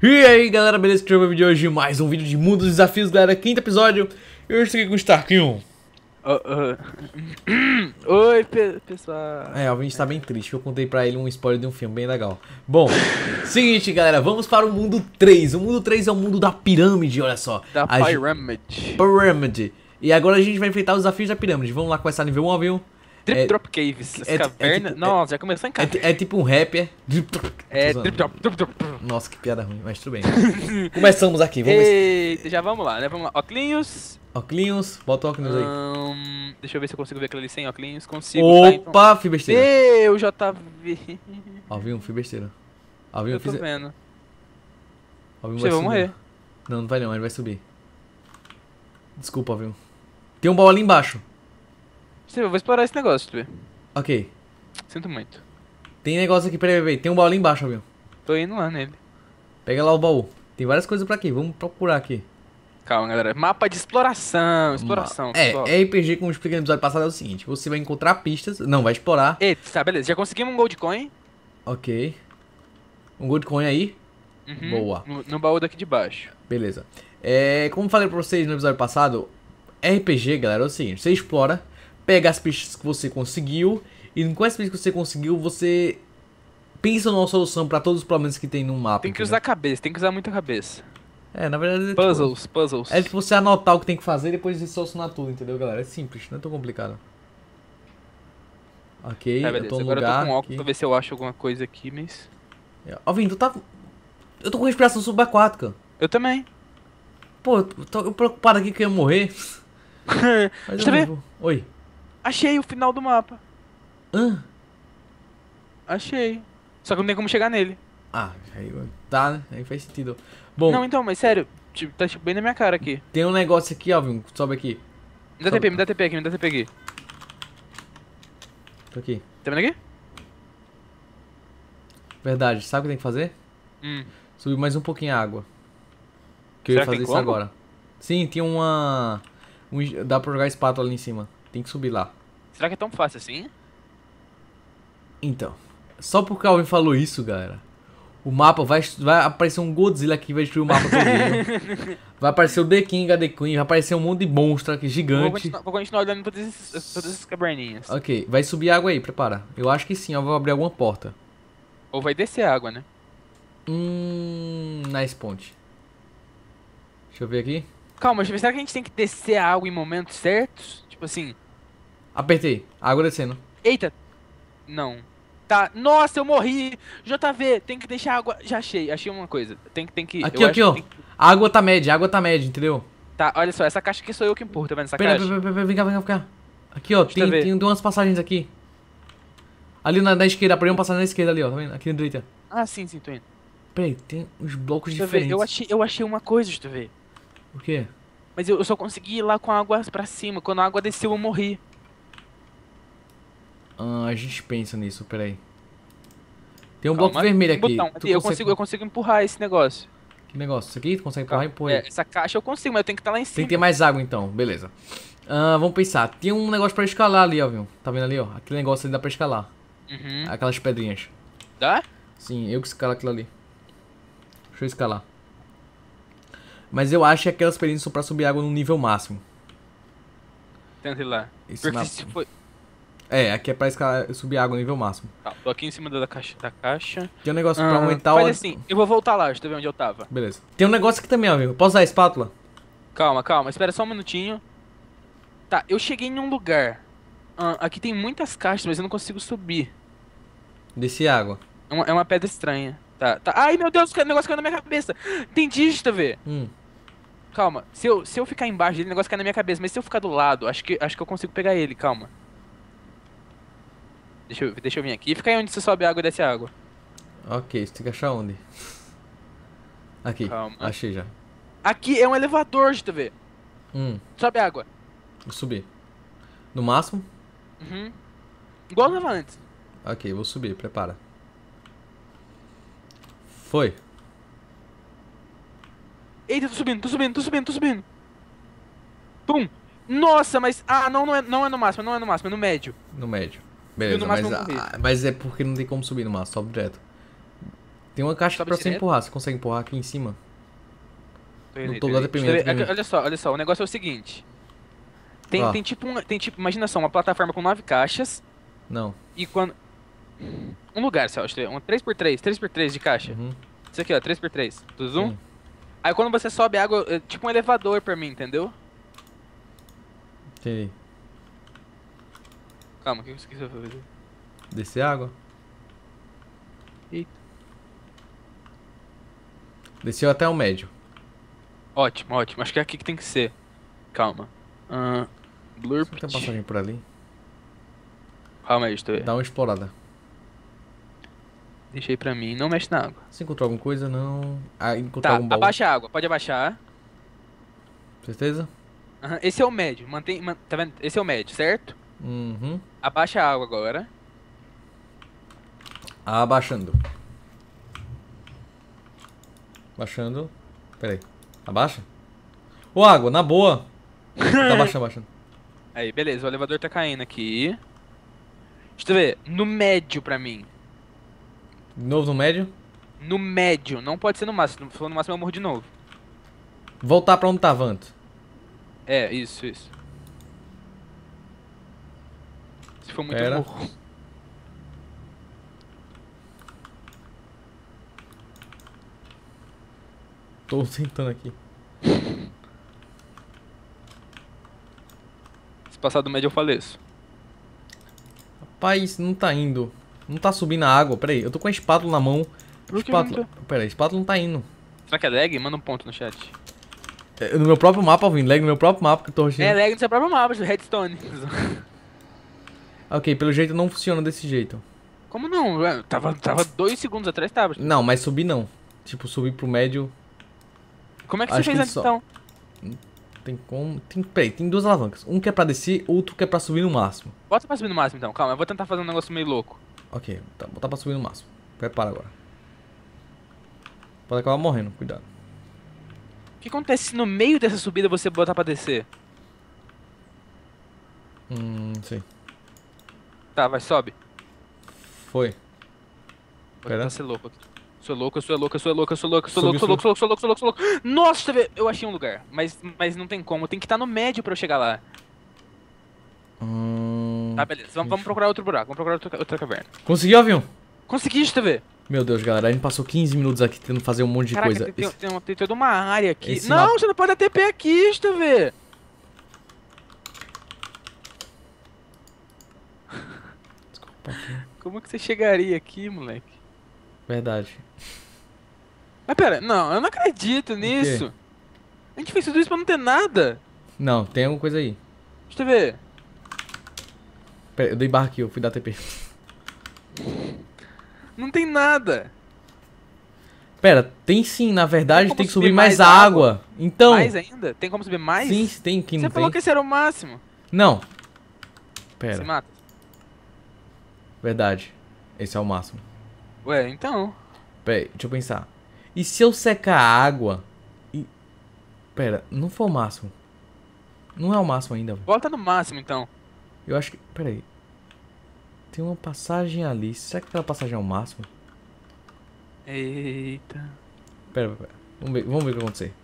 E aí galera, beleza? Que é o vídeo de hoje, mais um vídeo de Mundo dos Desafios, galera, quinto episódio. E hoje estou aqui com o Starkinho. Oh, oh. Oi, pe pessoal. É, o gente tá bem triste, eu contei pra ele um spoiler de um filme bem legal. Bom, seguinte galera, vamos para o mundo 3 O mundo 3 é o mundo da pirâmide, olha só. Da A Pyramid. Pyramid E agora a gente vai enfrentar os desafios da pirâmide. Vamos lá começar nível 1, avião Drip É- Drop Caves. As é- é cavernas. tipo- Nossa, já começou em é, casa. é tipo um rapper É, Drip. Drop, Drip Drop. Nossa, que piada ruim, mas tudo bem Começamos aqui, vamos ver Eita, já vamos lá, né? Vamos lá. Oclinhos. Óculos, bota o óculos aí Ahn, deixa eu ver se eu consigo ver aquilo ali sem oclinhos. Consigo, tá? Então... Opa, fui besteira Eu, JV. Ó, viu? Fui besteira. Ó, viu? Eu tô Fiz... vendo. Ó, viu? Você vai subir. morrer. Não, não vai não, ele vai subir. Desculpa, viu? Tem um baú ali embaixo. Você eu vou explorar esse negócio, tu vê. Ok. Sinto muito. Tem negócio aqui, peraí, peraí. Tem um baú ali embaixo, viu? Tô indo lá nele. Pega lá o baú. Tem várias coisas pra aqui, vamos procurar aqui. Calma, galera. Mapa de exploração. Exploração. É, pessoal. é RPG, como eu expliquei no episódio passado, é o seguinte. Você vai encontrar pistas, não, vai explorar. Eita, beleza. Já conseguimos um Gold Coin. Ok. Um gold coin aí. Uhum, Boa. No, no baú daqui de baixo. Beleza. É, como falei pra vocês no episódio passado, RPG, galera, é o seguinte: você explora, pega as pistas que você conseguiu, e com as pistas que você conseguiu, você pensa numa solução pra todos os problemas que tem no mapa. Tem que entendeu? usar a cabeça, tem que usar muita cabeça. É, na verdade. é tipo- Puzzles, puzzles. É tipo você anotar o que tem que fazer e depois você solucionar tudo, entendeu, galera? É simples, não é tão complicado. Ok, Tá, eu tô no Agora lugar eu tô com óculos aqui. pra ver se eu acho alguma coisa aqui, mas. Ó, Vim, tu tá. Eu tô com respiração subaquática. Eu também. Pô, eu tô preocupado aqui que eu ia morrer. Mas Deixa eu vou. Oi. Achei o final do mapa. Hã? Achei. Só que não tem como chegar nele. Ah, aí tá, né? Aí faz sentido. Bom, Não, então, mas sério. Tipo, tá tipo, bem na minha cara aqui. tem um negócio aqui, ó, Vim. Sobe aqui. Me dá Só- TP, me dá TP aqui, me dá TP aqui. Tô aqui. Tá vendo aqui? Verdade, sabe o que tem que fazer? Hum. Subir mais um pouquinho a água. Que eu Será ia que fazer isso como? agora. Sim, tem uma. um- dá pra jogar espátula ali em cima. Tem que subir lá. Será que é tão fácil assim? Então. Só porque o Calvin falou isso, galera. O mapa vai, vai aparecer um Godzilla aqui, vai destruir o mapa todinho. vai aparecer o The King, a The Queen, vai aparecer um monte de monstro aqui Vou gigante. continuar, vou continuar olhando todas essas, todas essas caverninhas. Ok, vai subir água aí, prepara. Eu acho que sim, eu vou abrir alguma porta. Ou vai descer água, né? Hum. Nice ponte. Deixa eu ver aqui. Calma, será que a gente tem que descer a água em momentos certos? Tipo assim. Apertei, água descendo. Eita! Não. Tá. Nossa, eu morri! JV, tem que deixar a água. Já achei, achei uma coisa. Tem, que- tem que. Aqui, aqui, ó. que A água tá média, a água tá média, entendeu? Tá, olha só, essa caixa aqui sou eu que empurro, tá vendo essa Pera, caixa? pera, pera, pera, vem cá, vem cá, vem cá. Aqui, ó, Deixa tem, tem, umas passagens aqui. Ali na, na esquerda, abriu uma passagem na esquerda ali, ó, tá vendo? Aqui na direita. Ah, sim, sim, tô indo. Peraí, tem uns blocos Deixa diferentes. eu achei, eu achei uma coisa, deixa eu ver. O quê? Mas eu, eu só consegui ir lá com a água pra cima. Quando a água desceu, eu morri. Ah, a gente pensa nisso, peraí. Tem um Calma, bloco vermelho tem aqui. botão. Tu eu, consegue- consigo, eu consigo empurrar esse negócio. Que negócio? Isso aqui? Tu consegue empurrar? Empurra. É, essa caixa eu consigo, mas eu tenho que estar lá em Tem cima. que ter mais água então, beleza. Ah, vamos pensar. Tem um negócio pra escalar ali, ó, viu? Tá vendo ali, ó? Aquele negócio ali dá pra escalar. Uhum. Aquelas pedrinhas. Dá? Sim, eu que escalo aquilo ali. Deixa eu escalar. Mas eu acho que aquelas pedrinhas são pra subir água no nível máximo. Tenta ir lá. Isso Porque na- se for... É, aqui é pra escalar, subir água no nível máximo. Tá, tô aqui em cima da caixa. Da caixa. Tem um negócio pra Ah, aumentar faz o... assim, eu vou voltar lá, deixa eu ver onde eu tava. Beleza. Tem um negócio aqui também, viu? Posso usar a espátula? Calma, calma, espera só um minutinho. Tá, eu cheguei em um lugar. Ah, aqui tem muitas caixas, mas eu não consigo subir. Descer água. É uma, é uma pedra estranha. Tá, tá. Ai, meu Deus, o negócio caiu na minha cabeça. Tem dígito, vê. Hum. Calma, se eu, se eu ficar embaixo dele, o negócio cai na minha cabeça. Mas se eu ficar do lado, acho que, acho que eu consigo pegar ele, calma. Deixa eu, deixa eu vir aqui. Fica aí onde você sobe água e desce água. Ok, você tem que achar onde? Aqui, Calma. achei já. Aqui é um elevador, eu ver. Hum, Sobe água. vou subir. No máximo? Uhum. Igual eu tava antes. Ok, vou subir, prepara. Foi. Eita, tô subindo, tô subindo, tô subindo, tô subindo. Pum. Nossa, mas. Ah, não, não é, não é no máximo, não é no máximo, é no médio. No médio. Beleza, mas, ah, mas é porque não tem como subir no máximo, sobe direto. Tem uma caixa Sobe pra você direto. empurrar. Você consegue empurrar aqui em cima? Tô No topo tô da. Olha só, olha só, o negócio é o seguinte. Tem, Ó. tem tipo um, tem tipo, imagina só, uma plataforma com nove caixas Não. e quando um lugar, eu ver, um 3x3, 3x3 de caixa. Uhum. Isso aqui, ó, 3x3, do zoom. Sim. Aí quando você sobe a água, é tipo um elevador pra mim, entendeu? Entendi. Calma, o que você vai fazer? Descer água. Eita. Desceu até o médio. Ótimo, ótimo. Acho que é aqui que tem que ser. Calma. Ah, blur Não tem passagem por ali? Calma aí, eu ver. Dá uma explorada. Deixa aí pra mim. Não mexe na água. Você encontrou alguma coisa? Não. Ah, encontrou Tá, algum baú. abaixa a água. Pode abaixar. Certeza? Aham, Esse é o médio. Mantém, man- tá vendo? Esse é o médio, certo? Uhum. Abaixa a água agora. Abaixando. Baixando. Pera aí. Abaixa? Ô, água, na boa. tá abaixando, abaixando. Aí, beleza. O elevador tá caindo aqui. Deixa eu ver. No médio pra mim. De novo no médio. No médio. Não pode ser no máximo. Se for no máximo eu morro de novo. Voltar pra onde tava antes. É, isso, isso. For muito eu Pera. morro. Tô tentando aqui. Se passar do médio eu faleço. Rapaz, não tá indo. Não tá subindo a água. Pera aí, eu tô com a espátula na mão. Por espátula. não Pera aí, a espátula não tá indo. Será que é lag? Manda um ponto no chat. É, No meu próprio mapa, Alvin. Lag no meu próprio mapa que eu tô roxinho. É lag no seu próprio mapa, do Redstone. Ok, pelo jeito não funciona desse jeito. Como não? Ué, Tava, tava dois segundos atrás, tava. Não, mas subir não. Tipo, subir pro médio. Como é que Acho você fez antes só- então? Tem como. Tem, peraí, tem duas alavancas. Um que é pra descer, outro que é pra subir no máximo. Bota pra subir no máximo então, calma, eu vou tentar fazer um negócio meio louco. Ok, tá, botar pra subir no máximo. Prepara agora. Pode acabar morrendo, cuidado. O que acontece se no meio dessa subida você botar pra descer? Hum, sei. Tá, vai, sobe. Foi. Pera. tentar ser louco. Sou louco, sou louco, sou louco, sou louco, sou louco, sou louco, sou louco, sou louco, sou louco, sou louco. Nossa, você eu achei um lugar, mas, mas não tem como, tem que estar no médio pra eu chegar lá. Hum, Tá, beleza, vamos, vamos procurar outro buraco, vamos procurar outra, outra caverna. Conseguiu, avião? Consegui, TV. Meu Deus, galera, a gente passou 15 minutos aqui tentando fazer um monte de Caraca, coisa. tem, tem, Esse- tem, uma- tem toda uma área aqui. esse não, mapa- você não pode dar TP aqui, TV. Aqui. Como que você chegaria aqui, moleque? Verdade. Mas pera, não, eu não acredito nisso. A gente fez tudo isso pra não ter nada. Não, tem alguma coisa aí. Deixa eu ver. Pera, eu dei barra aqui, eu fui dar TP. Não tem nada. Pera, tem sim, na verdade Tem tem que subir subir mais, mais água. Então. mais ainda? Tem como subir mais? Sim, tem que Você não falou tem. que esse era o máximo. Não. Se Pera, mata. Verdade. Esse é o máximo. Ué, então. Pera aí, deixa eu pensar. E se eu secar a água e. Pera, não foi o máximo. Não é o máximo ainda. Bota no máximo, então. Eu acho que. Pera aí. Tem uma passagem ali. Será que aquela passagem é o máximo? Eita. Pera, pera, pera. Vamos ver, vamos ver o que vai acontecer.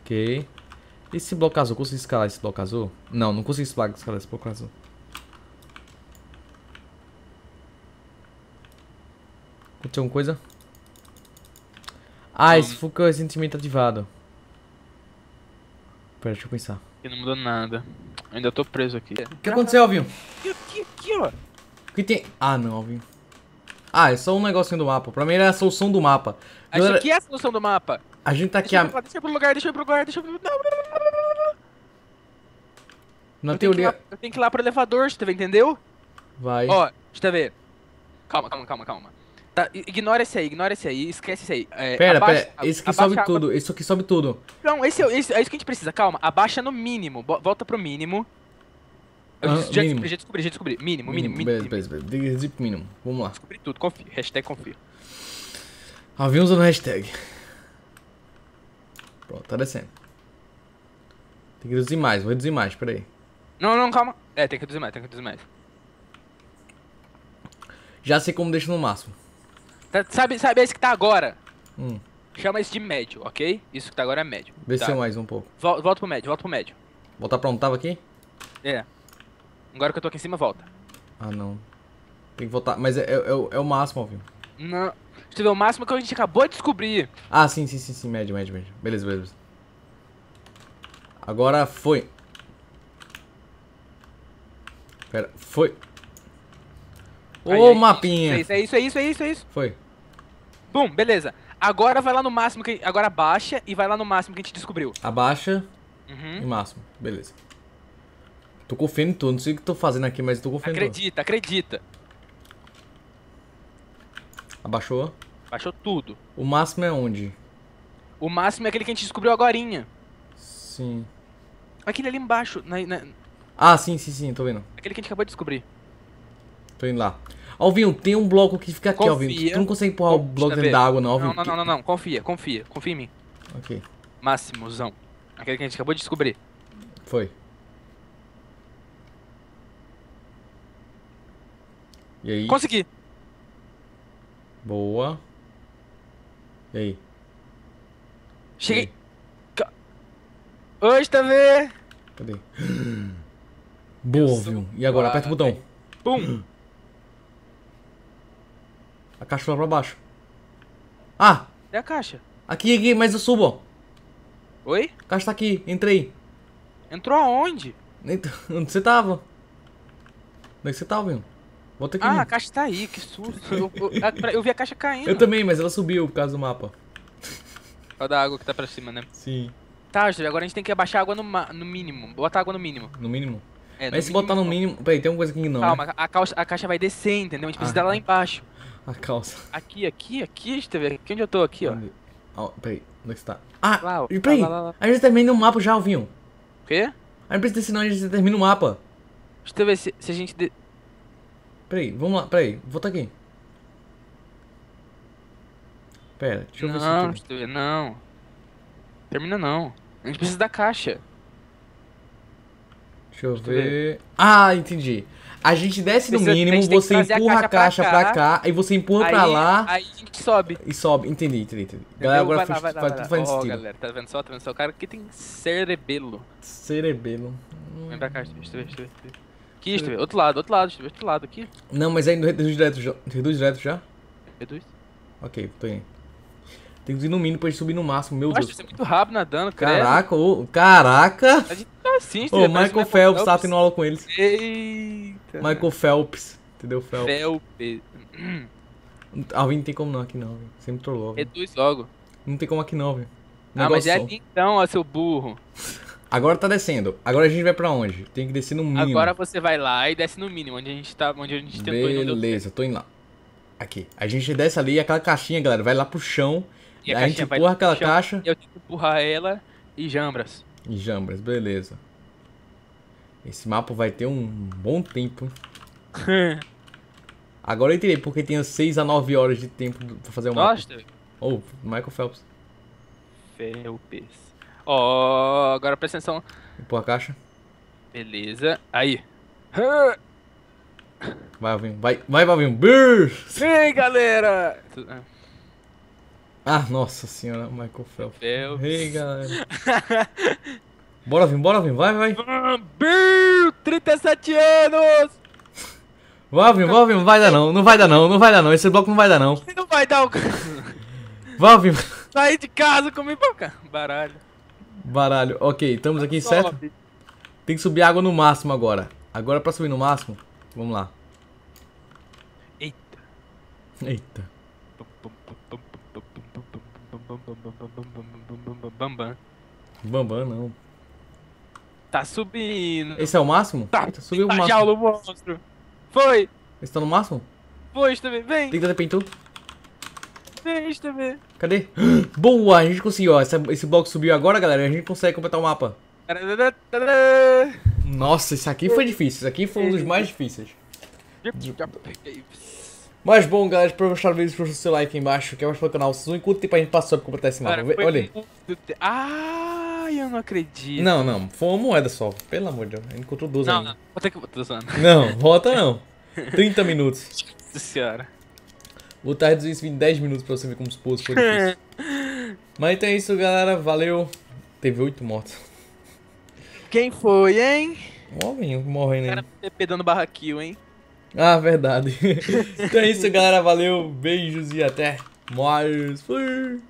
Ok. Esse bloco azul, consegui escalar esse bloco azul? Não, não consegui escalar esse bloco azul. Aconteceu alguma coisa? Ah, esse fogo recentemente ativado. Pera, deixa eu pensar. Aqui não mudou nada. Eu ainda tô preso aqui. O que aconteceu, Alvinho? Aqui, aqui, aqui, ó. O que tem. Ah, não, Alvinho. Ah, é só um negocinho do mapa. Pra mim era a solução do mapa. Ah, Isso Galera, aqui é a solução do mapa. a gente tá aqui. Deixa eu, A... ir pra lá, deixa eu ir pro lugar, deixa eu ir pro lugar, deixa eu ir pro... Não, não, não, não, não, não. Na Eu tenho que ir teoria. lá- Eu tenho que ir lá pro elevador, você entendeu? Vai. Ó, deixa eu ver. Calma, calma, calma, calma. Tá, ignora esse aí, ignora esse aí, esquece esse aí. É, pera, abaixa- pera. Esse aqui abaixa sobe a tudo. Esse aqui sobe tudo. Não, esse, é- esse, é isso que a gente precisa, calma. Abaixa no mínimo, volta pro mínimo. Eu Ah, já mínimo. descobri, já descobri, já descobri. Mínimo, mínimo, mínimo. Beleza, beleza, beleza. Zip mínimo. Vamos lá. Descobri tudo, confio. Hashtag confio. Avião usando hashtag. Pronto, tá descendo. Tem que reduzir mais, vou reduzir mais, pera aí. Não, não, calma. É, tem que reduzir mais, tem que reduzir mais. Já sei como deixa no máximo. Tá- sabe, sabe esse que tá agora? Hum. Chama esse de médio, ok? Isso que tá agora é médio. Desceu Tá. mais um pouco. Vol- Volta pro médio, volta pro médio. Voltar pra onde tava aqui? É. Agora que eu tô aqui em cima, volta. Ah, não. Tem que voltar. Mas é, é, é o- é o máximo, Alvinho. Não. Eu ver o máximo que a gente acabou de descobrir. Ah, sim, sim, sim, sim. Médio, médio, médio. Beleza, beleza. Agora foi. Pera, foi. Ô, aí, mapinha. Isso, é isso, é isso, é isso, é isso. Foi. Bum, beleza. Agora vai lá no máximo que. Agora baixa e vai lá no máximo que a gente descobriu. Abaixa e Uhum. máximo. Beleza. Tô confiando em tudo. Não sei o que tô fazendo aqui, mas tô confiando. Acredita, acredita. Abaixou. Baixou tudo. O máximo é onde? O máximo é aquele que a gente descobriu agorinha. Sim. Aquele ali embaixo. Na, na- Ah, sim, sim, sim. Tô vendo. aquele que a gente acabou de descobrir. Tô indo lá. Alvinho, tem um bloco que fica aqui, Confia. Alvinho. Tu não consegue empurrar o Confia, bloco dentro da água, não, Alvinho. Não, não, não, não, não. Confia, confia. Confia em mim. Ok. Máximozão. Aquele que a gente acabou de descobrir. Foi. E aí? Consegui. Boa. E aí? Cheguei. Tá vendo? Cadê? Boa, Alvinho. E agora? Aperta o botão. Bum. A caixa lá pra baixo. Ah! É a caixa. Aqui, aqui, mas eu subo, ó. Oi? A caixa tá aqui. Entrei. Entrou aonde? Ent- Onde você tava? Onde é que você tava, Alvinho? Volta aqui. Ah, a caixa tá aí, que susto. Eu, eu- a- eu vi a caixa caindo. eu também, mas ela subiu por causa do mapa. Olha da água que tá pra cima, né? Sim. Tá, Júlio, agora a gente tem que abaixar a água no, no mínimo. Bota água no mínimo. No mínimo. É, Mas se botar no mínimo. Peraí, tem uma coisa aqui que não. Calma, Né? a, caixa, a caixa vai descer, entendeu? A gente precisa Ah, dela lá embaixo. A calça. Aqui, aqui, aqui, deixa eu ver. Aqui onde eu tô, aqui, ó. Ó, peraí, onde é que você tá? Ah! Lá, ó. e peraí! Lá, lá, lá. A gente termina o mapa já, Alvinho. O quê? A gente precisa desse não, a gente termina o mapa. Deixa eu ver se, se a gente... de- Peraí, vamos lá, peraí, volta aqui. Pera, deixa eu ver se Não. Não. Termina não. A gente precisa da caixa. Deixa eu ver. Ah, entendi. A gente desce no Precisa- mínimo, você a empurra a caixa caixa pra pra cá, aí você empurra pra aí, lá Aí a gente sobe. e sobe. Entendi, entendi, entendi. Galera, agora faz, lá, faz, lá. faz sentido. galera, tá vendo só? Tá vendo só? O cara aqui tem cerebelo. Cerebelo. Vem pra cá, deixa eu ver, deixa eu ver. Aqui, deixa eu ver. Outro lado, outro lado, deixa eu ver. Outro lado aqui. Não, mas aí reduz direto já. Reduz direto já? Reduz. Ok, tô indo. Tem que ir no mínimo pra gente subir no máximo, meu Eu acho Deus. você é muito rápido nadando, credo. Caraca, ô, caraca! A gente tá assim, Ô, Michael Phelps tá tendo aula com eles. Eita. Michael Phelps, entendeu? Phelps. Phelps. Alvin não tem como não aqui não, Alvin. Sempre trollou. Reduz logo. Não tem como aqui não, Alvin. Ah, mas é ali então, ó, seu burro. Agora tá descendo. Agora a gente vai pra onde? Tem que descer no mínimo. Agora você vai lá e desce no mínimo, onde a gente tá, onde a gente tentou deu certo. Beleza, tô indo lá. Aqui. A gente desce ali, aquela caixinha, galera, vai lá pro chão. E a a gente empurra aquela chão, caixa. E eu tenho que empurrar ela e jambras. E jambras, beleza. Esse mapa vai ter um bom tempo. Agora eu entendi porque tem 6 a 9 horas de tempo pra fazer o mapa. Nossa, Oh, Michael Phelps. Phelps. Ó, agora presta atenção. Empurra a caixa. Beleza. Aí. Vai, Alvin. Vai, vai, Alvin. Brrr. Vem, galera! Ah, nossa senhora, Michael Phelps. Phelps. Ei, galera. Bora, Alvin, bora, Alvin. Vai, vai. Bill, 37 anos! Vai, Alvin, vai, Alvin. Não vai dar não. Não vai dar não. Não vai dar não. Esse bloco não vai dar não. Não vai dar o. Vai, Alvin. Sair de casa comigo pra cá. Baralho. Baralho. Ok, estamos aqui, certo? Tem que subir água no máximo agora. Agora pra subir no máximo, vamos lá. Eita. Eita. Bambam. Bambam, não. Tá subindo. Esse é o máximo? Tá, Eita, subiu o tá máximo. o monstro. Foi. Esse tá no máximo? Foi, também. Vem. Tem que dar pintura. Vem, também. Cadê? Boa, a gente conseguiu. Esse, esse bloco subiu agora, galera. A gente consegue completar o mapa. Nossa, isso aqui foi difícil. Isso aqui foi um dos mais difíceis. Mas bom, galera, espero que gostar do vídeo. Deixa o seu like aí embaixo. Que é mais pro canal. Vocês vão enquanto tempo a gente passou pra completar esse mapa. Olha aí. te- Ah, eu não acredito. Não, não, foi uma moeda só, pelo amor de Deus. A gente encontrou duas Não, ainda. não. Ter que. Tô zoando. Não, rota não. 30 minutos. Nossa senhora. Vou estar reduzindo isso em 10 minutos pra você ver como os pulsos foi difícil. Mas então é isso, galera. Valeu. Teve 8 mortos. Quem foi, hein? Um homem morrendo O aí. cara TP dando barra kill, hein? Ah, verdade. então é isso, galera. Valeu. Beijos e até mais. Fui.